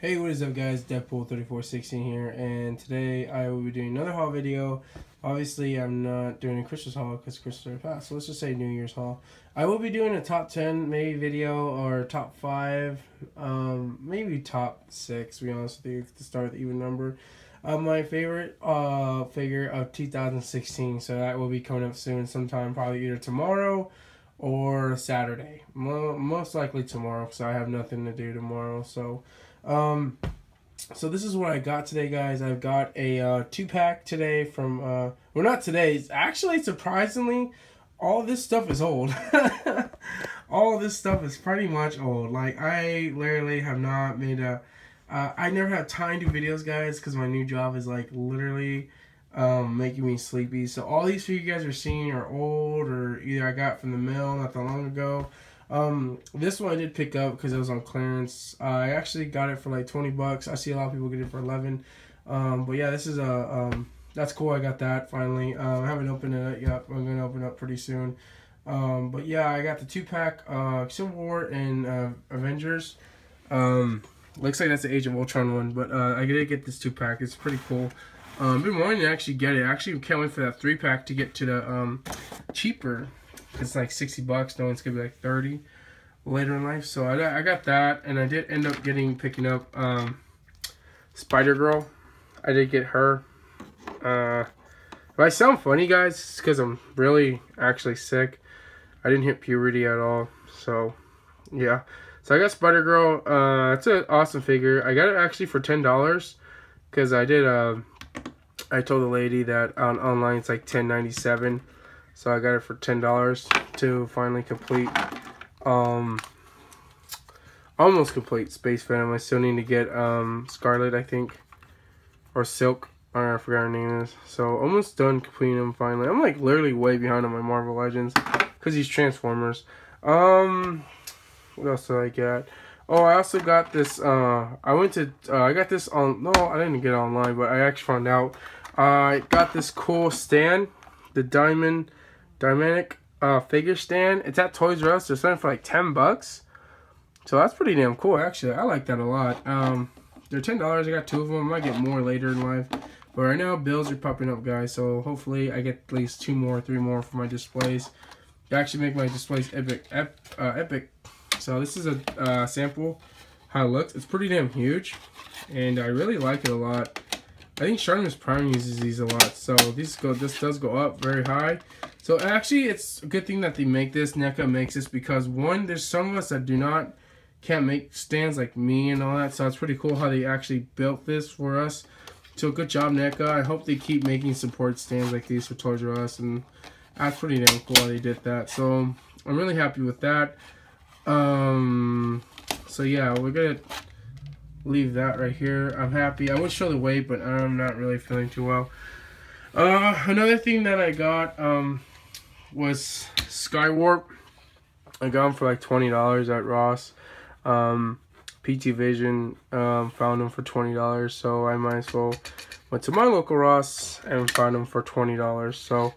Hey, what is up guys? Deadpool3416 here, and today I will be doing another haul video. Obviously, I'm not doing a Christmas haul because Christmas already passed, so let's just say New Year's haul. I will be doing a top 10 maybe video, or top 5, um, maybe top 6, to be honest with you, to start with even number. Uh, my favorite uh, figure of 2016, so that will be coming up soon, sometime probably either tomorrow or Saturday. most likely tomorrow, because I have nothing to do tomorrow, so... Um, so this is what I got today, guys. I've got a uh, two pack today from uh, well, not today. It's actually surprisingly, all this stuff is old. all this stuff is pretty much old. Like I literally have not made a. Uh, I never have time to do videos, guys, because my new job is like literally um, making me sleepy. So all these for you guys are seeing are old, or either I got from the mail not that long ago, um, this one I did pick up because it was on clearance. Uh, I actually got it for like 20 bucks. I see a lot of people get it for 11. Um, but yeah, this is a, um, that's cool. I got that finally. Um, I haven't opened it yet. I'm to open it up pretty soon. Um, but yeah, I got the two pack, uh, Civil War and, uh, Avengers. Um, looks like that's the Age of Ultron one, but, uh, I did get this two pack. It's pretty cool. Um, been wanting to actually get it. I actually can't wait for that three pack to get to the, um, cheaper it's like 60 bucks. No one's gonna be like 30 later in life. So I, I got that, and I did end up getting picking up um, Spider Girl. I did get her. Uh, if I sound funny, guys, it's because I'm really actually sick. I didn't hit puberty at all, so yeah. So I got Spider Girl. Uh, it's an awesome figure. I got it actually for ten dollars because I did. Uh, I told the lady that on online it's like ten ninety seven. So I got it for $10 to finally complete, um, almost complete Space Venom. I still need to get um, Scarlet, I think, or Silk. I forgot her name is. So almost done completing them finally. I'm like literally way behind on my Marvel Legends because these Transformers. Um, what else did I get? Oh, I also got this. Uh, I went to. Uh, I got this on. No, I didn't get it online, but I actually found out. I got this cool stand, the diamond Dynamic uh, figure stand. It's at Toys R Us. They're selling for like 10 bucks. So that's pretty damn cool, actually. I like that a lot. Um, they're $10. I got two of them. I might get more later in life. But right now, bills are popping up, guys. So hopefully I get at least two more, three more for my displays. They actually make my displays epic. Ep, uh, epic. So this is a uh, sample how it looks. It's pretty damn huge. And I really like it a lot. I think Shartimus Prime uses these a lot. So these go. this does go up very high. So actually, it's a good thing that they make this. NECA makes this because one, there's some of us that do not can't make stands like me and all that. So it's pretty cool how they actually built this for us. So good job, NECA. I hope they keep making support stands like these for Toys R Us, and that's pretty damn cool they did that. So I'm really happy with that. Um, so yeah, we're gonna leave that right here. I'm happy. I would show the weight, but I'm not really feeling too well. Uh, another thing that I got um, was Skywarp. I got them for like $20 at Ross. Um, PT Vision um, found them for $20, so I might as well went to my local Ross and found them for $20. So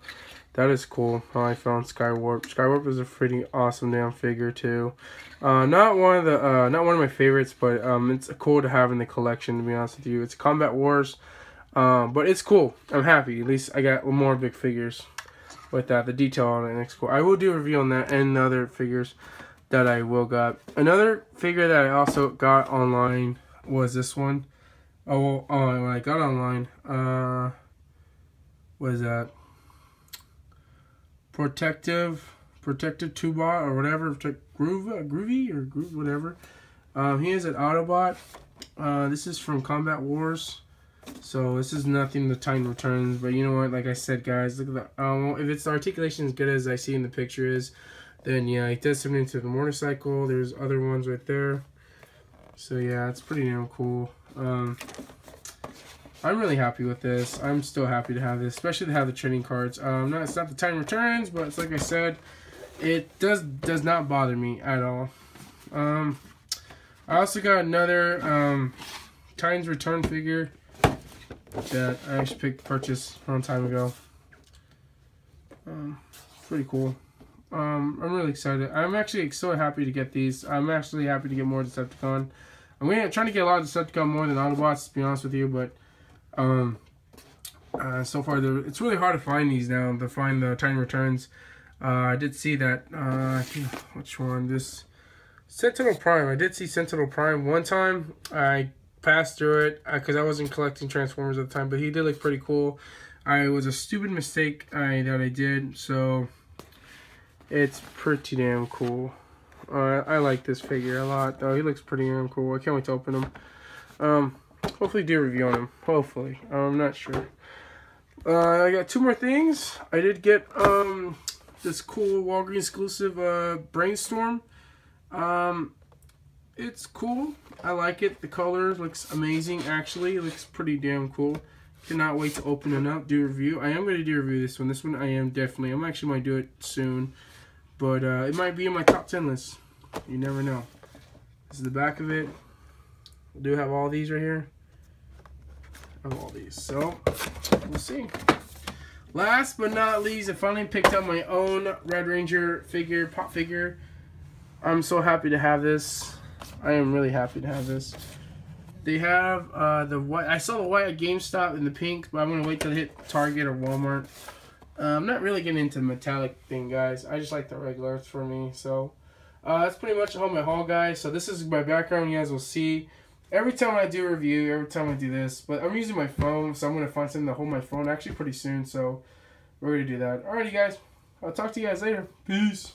that is cool how I found Skywarp. Skywarp is a pretty awesome damn figure too. Uh, not one of the uh, not one of my favorites, but um, it's cool to have in the collection. To be honest with you, it's Combiner Wars, um, but it's cool. I'm happy. At least I got more big figures with that. The detail on it looks cool. I will do a review on that and other figures that I will got. Another figure that I also got online was this one. Oh, oh, when I got online. Uh, was that? Protective, protective Tubot or whatever. Groove, uh, groovy or groove, whatever. Um, he is an Autobot. Uh, this is from Combiner Wars. So this is nothing the Titan returns, but you know what? Like I said, guys, look at that. Um, if it's the articulation as good as I see in the picture is, then yeah, it does something to the motorcycle. There's other ones right there. So yeah, it's pretty damn cool. Um, I'm really happy with this. I'm still happy to have this, especially to have the trading cards. Um, not, it's not the Titan returns, but it's like I said, it does does not bother me at all. Um, I also got another um, Titans return figure that I actually picked purchase a long time ago. Um, pretty cool. Um, I'm really excited. I'm actually so happy to get these. I'm actually happy to get more Decepticon. I'm gonna trying to get a lot of come more than Autobots, to be honest with you, but um, uh, so far it's really hard to find these now. To find the Titan Returns. Uh, I did see that. Uh, which one? This Sentinel Prime. I did see Sentinel Prime one time. I passed through it because uh, I wasn't collecting Transformers at the time, but he did look pretty cool. I was a stupid mistake I, that I did, so it's pretty damn cool. Uh, I like this figure a lot, though. He looks pretty damn cool. I can't wait to open him. Um, hopefully do a review on him. Hopefully. I'm not sure. Uh, I got two more things. I did get um, this cool Walgreens exclusive uh, Brainstorm. Um, it's cool. I like it. The color looks amazing, actually. It looks pretty damn cool. Cannot wait to open it up, do a review. I am going to do a review this one. This one I am definitely. I'm actually going to do it soon. But uh, it might be in my top 10 list. You never know. This is the back of it. I do have all these right here. I have all these. So, we'll see. Last but not least, I finally picked up my own Red Ranger figure, pop figure. I'm so happy to have this. I am really happy to have this. They have uh, the white. I saw the white at GameStop and the pink, but I'm gonna wait till it hit Target or Walmart. Uh, I'm not really getting into metallic thing, guys. I just like the regulars for me. So uh, that's pretty much all my haul, guys. So this is my background. You guys will see every time I do review, every time I do this. But I'm using my phone, so I'm gonna find something to hold my phone actually pretty soon. So we're gonna do that. Alrighty, guys. I'll talk to you guys later. Peace.